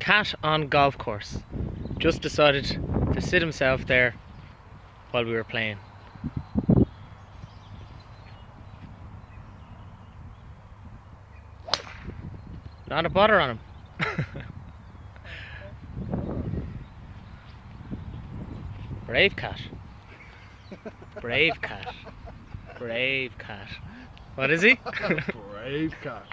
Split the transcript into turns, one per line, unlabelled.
cat on golf course. Just decided to sit himself there while we were playing. Not a butter on him. Brave cat. Brave cat. Brave cat. What is he?
Brave cat.